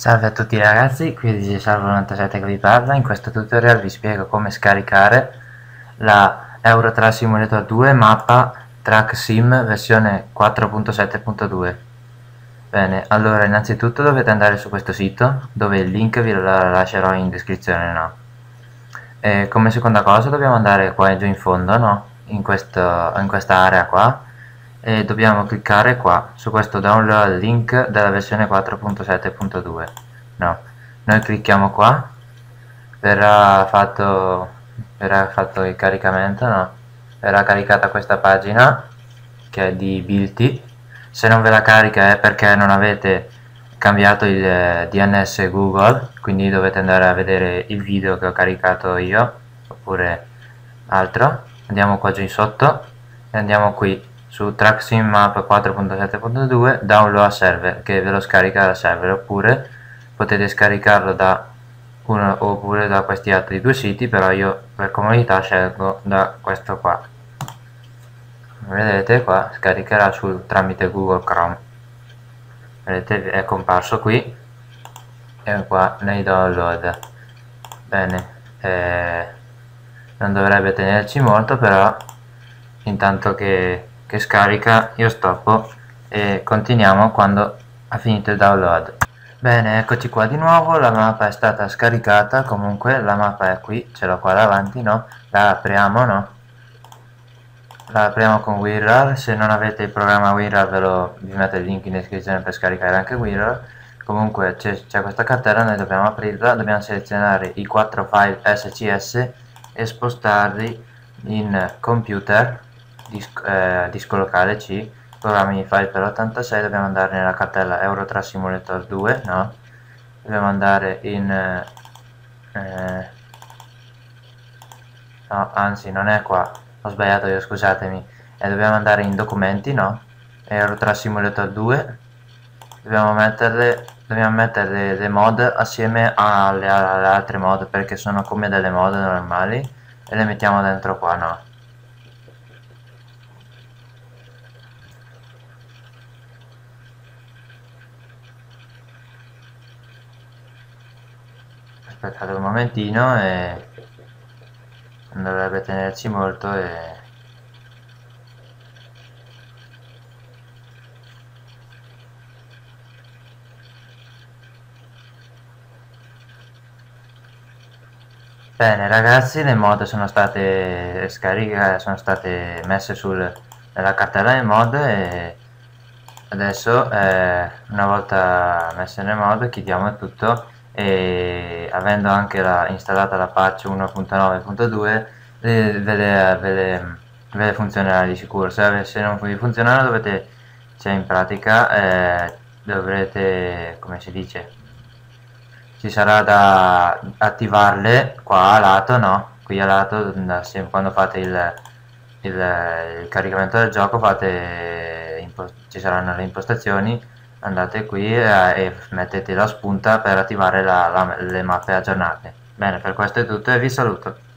Salve a tutti ragazzi, qui è DJSalvo97 che vi parla, in questo tutorial vi spiego come scaricare la Eurotrack Simulator 2 mappa Track Sim versione 4.7.2 Bene, allora innanzitutto dovete andare su questo sito, dove il link vi lo lascerò in descrizione, no? E come seconda cosa dobbiamo andare qua giù in fondo, no? In, questo, in questa area qua e dobbiamo cliccare qua. Su questo download link della versione 4.7.2 no noi clicchiamo qua. Verrà fatto verrà fatto il caricamento no? Verrà caricata questa pagina che è di Bilty se non ve la carica è perché non avete cambiato il DNS Google quindi dovete andare a vedere il video che ho caricato io oppure altro. Andiamo qua giù in sotto e andiamo qui su TrackSim Map 4.7.2 download server che ve lo scarica da server oppure potete scaricarlo da uno oppure da questi altri due siti però io per comodità scelgo da questo qua. Vedete qua scaricherà sul, tramite Google Chrome. Vedete è comparso qui. E qua nei download. Bene eh, non dovrebbe tenerci molto però intanto che che scarica io stoppo e continuiamo quando ha finito il download. Bene eccoci qua di nuovo la mappa è stata scaricata comunque la mappa è qui ce l'ho qua davanti no? La apriamo no? La apriamo con WinRAR se non avete il programma WinRAR ve lo vi metto il link in descrizione per scaricare anche WinRAR comunque c'è questa cartella noi dobbiamo aprirla dobbiamo selezionare i quattro file SCS e spostarli in computer disc, eh, disco locale C, programmi file per 86, dobbiamo andare nella cartella Eurotrack Simulator 2, no? Dobbiamo andare in... Eh, no, anzi non è qua, ho sbagliato io, scusatemi. E dobbiamo andare in documenti, no? Eurotrack Simulator 2, dobbiamo metterle, dobbiamo mettere le mod assieme alle, alle altre mod perché sono come delle mod normali e le mettiamo dentro qua, no? Aspettate un momentino e non dovrebbe tenerci molto e Bene ragazzi le mod sono state scaricate, sono state messe sul, nella cartella di mod e adesso eh, una volta messe nel mod chiudiamo tutto e avendo anche la, installata la patch 1.9.2 ve, ve, le, ve le funzionerà di sicuro. Se, se non vi funzionano dovete cioè in pratica eh, dovrete come si dice ci sarà da attivarle qua a lato no? Qui a lato da, quando fate il, il, il caricamento del gioco fate ci saranno le impostazioni andate qui eh, e mettete la spunta per attivare la, la, le mappe aggiornate. Bene per questo è tutto e vi saluto